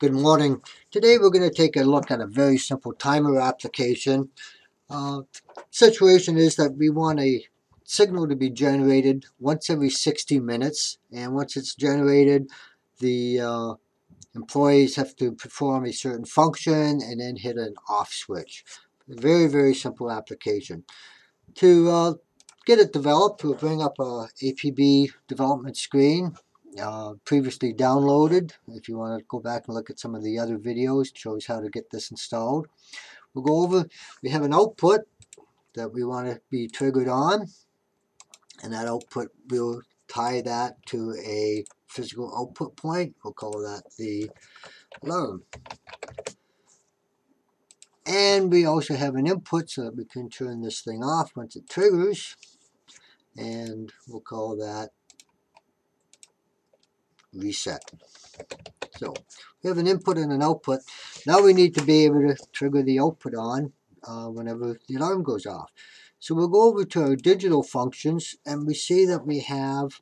Good morning. Today we're going to take a look at a very simple timer application. Uh, situation is that we want a signal to be generated once every 60 minutes and once it's generated the uh, employees have to perform a certain function and then hit an off switch. Very very simple application. To uh, get it developed we'll bring up a APB development screen uh, previously downloaded. If you want to go back and look at some of the other videos, shows how to get this installed. We'll go over, we have an output that we want to be triggered on, and that output, we'll tie that to a physical output point. We'll call that the alarm. And we also have an input so that we can turn this thing off once it triggers. And we'll call that reset. So we have an input and an output. Now we need to be able to trigger the output on uh, whenever the alarm goes off. So we'll go over to our digital functions and we see that we have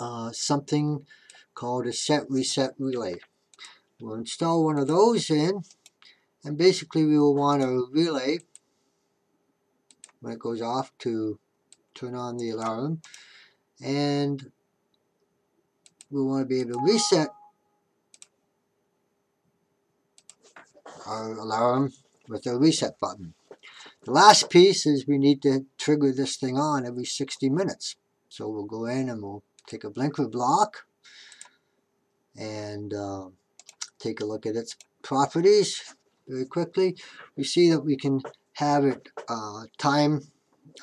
uh, something called a set reset relay. We'll install one of those in and basically we will want a relay when it goes off to turn on the alarm and we want to be able to reset our alarm with a reset button. The last piece is we need to trigger this thing on every 60 minutes. So we'll go in and we'll take a blinker block and uh, take a look at its properties very quickly. We see that we can have it uh, time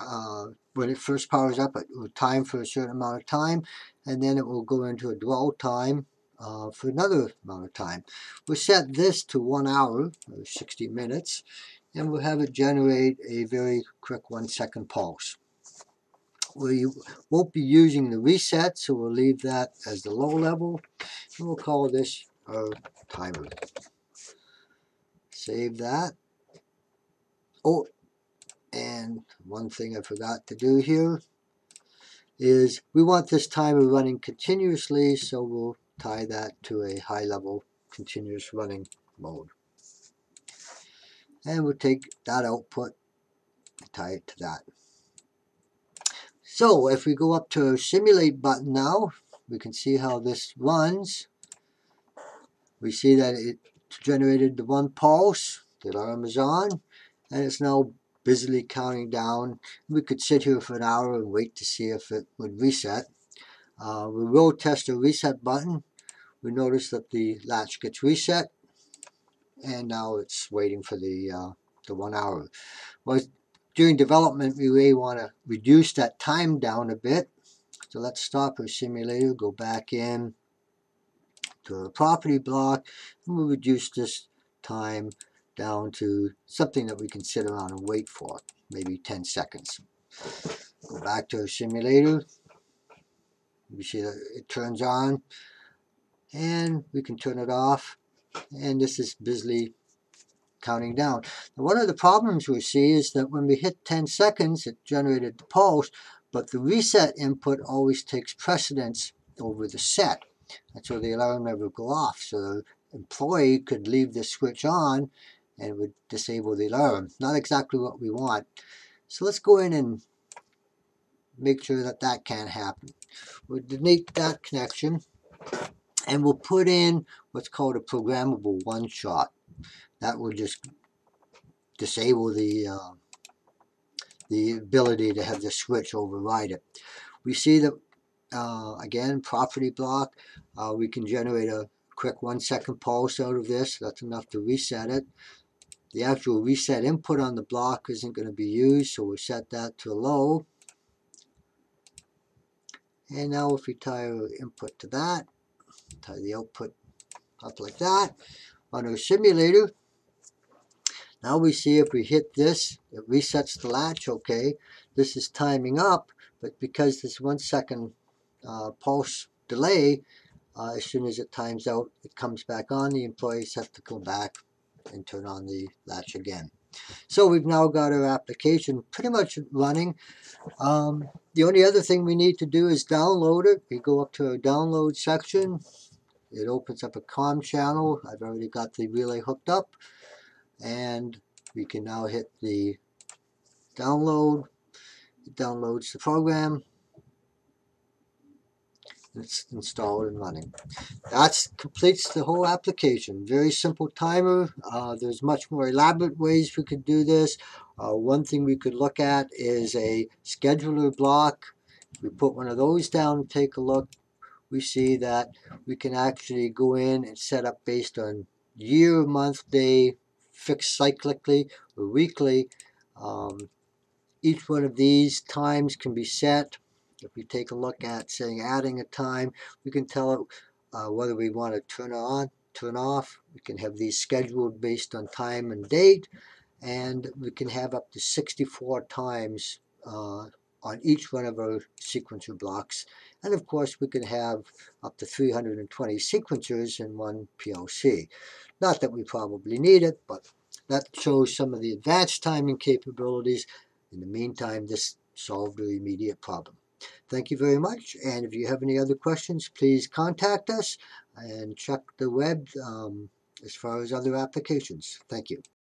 uh, when it first powers up, it will time for a certain amount of time, and then it will go into a dwell time uh, for another amount of time. We'll set this to one hour, or 60 minutes, and we'll have it generate a very quick one second pulse. We won't be using the reset, so we'll leave that as the low level, and we'll call this our timer. Save that. Oh, and one thing I forgot to do here is we want this timer running continuously, so we'll tie that to a high level continuous running mode. And we'll take that output and tie it to that. So if we go up to our simulate button now, we can see how this runs. We see that it generated the one pulse, the alarm is on, and it's now busily counting down. We could sit here for an hour and wait to see if it would reset. Uh, we will test the reset button. We notice that the latch gets reset and now it's waiting for the, uh, the one hour. Well, during development we may want to reduce that time down a bit. So let's stop our simulator, go back in to our property block, and we'll reduce this time down to something that we can sit around and wait for, maybe 10 seconds. Go back to our simulator. We see that it turns on and we can turn it off and this is busily counting down. Now, one of the problems we see is that when we hit 10 seconds it generated the pulse but the reset input always takes precedence over the set. That's why the alarm never go off. So the employee could leave the switch on and would disable the alarm. Not exactly what we want. So let's go in and make sure that that can't happen. We'll delete that connection and we'll put in what's called a programmable one-shot. That will just disable the uh, the ability to have the switch override it. We see that uh, again property block uh, we can generate a quick one second pulse out of this that's enough to reset it the actual reset input on the block isn't going to be used, so we'll set that to a low. And now if we tie our input to that, tie the output up like that, on our simulator, now we see if we hit this, it resets the latch, okay. This is timing up, but because this one second uh, pulse delay, uh, as soon as it times out, it comes back on. The employees have to come back and turn on the latch again. So we've now got our application pretty much running. Um, the only other thing we need to do is download it. We go up to our download section. it opens up a COM channel. I've already got the relay hooked up and we can now hit the download. It downloads the program. It's installed and running. That completes the whole application. Very simple timer. Uh, there's much more elaborate ways we could do this. Uh, one thing we could look at is a scheduler block. we put one of those down and take a look, we see that we can actually go in and set up based on year, month, day, fixed cyclically or weekly. Um, each one of these times can be set. If we take a look at saying adding a time, we can tell it uh, whether we want to turn it on, turn off. We can have these scheduled based on time and date and we can have up to 64 times uh, on each one of our sequencer blocks. And of course, we can have up to 320 sequencers in one PLC. Not that we probably need it, but that shows some of the advanced timing capabilities. In the meantime, this solved the immediate problem. Thank you very much. And if you have any other questions, please contact us and check the web um, as far as other applications. Thank you.